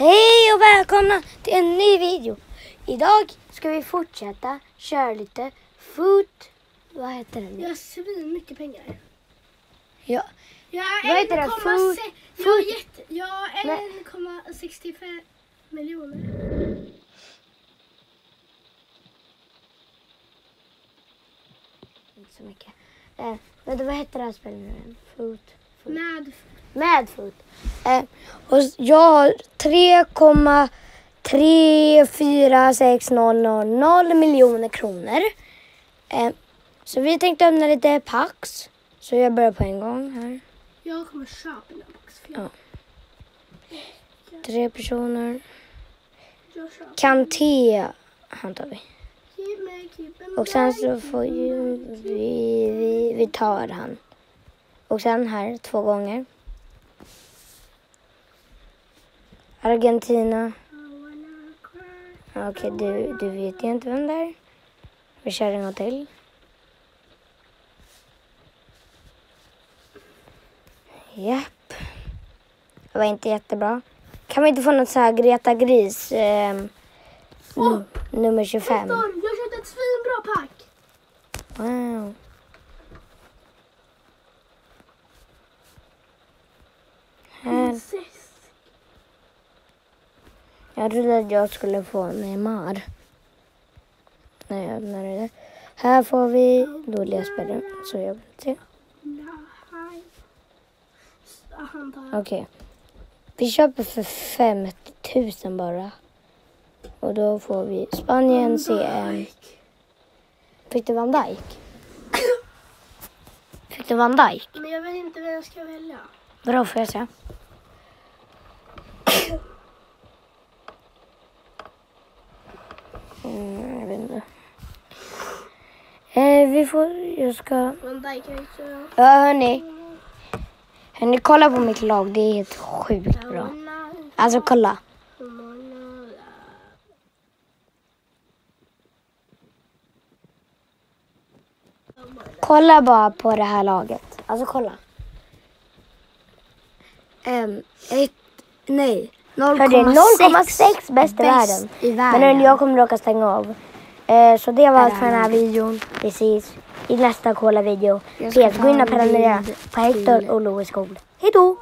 Hej och välkomna till en ny video. Idag ska vi fortsätta köra lite foot... Vad heter det? Jag har svin mycket pengar. Ja. Jag Vad heter det? 1,6 Food- jag har food- jätte- Jag har Nej. 1,65 miljoner. Inte så mycket. Eh, vad heter det här spelet nu? Foot... Med Med foot. Eh, och jag har 3,34600 miljoner kronor. Eh, så vi tänkte öppna lite Pax. Så jag börjar på en gång här. Jag kommer köpa den här för Ja. Tre personer. Kanté han tar vi. Och sen så får ju vi, vi, vi tar han. Och sen här två gånger. Argentina. Okej, du, du vet ju inte vem det är. Vi kör en gång till. Japp. Det var inte jättebra. Kan vi inte få något så här Greta Gris ehm, num- nummer 25? Viktor, jag köpte ett svinbra pack. Wow. Här. Prinsess. Jag trodde att jag skulle få Neymar. När jag öppnade det. Här får vi dåliga spelare. Så jag vill se. Okej. Vi köper för 50 000 bara. Och då får vi Spanien, CM. Fick du Van Dijk? Fick du Van Dijk? Men jag vet inte vem jag ska välja. Bra, får jag se? Mm, jag vet inte. Eh, vi får, jag ska... Ja, hörni. Hörni, kolla på mitt lag. Det är helt sjukt bra. Alltså, kolla. Kolla bara på det här laget. Alltså, kolla. Um, ett, nej. 0,6 bäst i världen. i Men världen. hörni, jag kommer råka stänga av. Eh, så det var allt för den här videon. Vi ses i nästa Cola-video. Ses, gå in och en prenumerera på Hector och Louis Skog. Hej då!